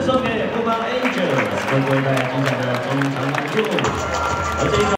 送给布方 angel，中国一代精彩的中长。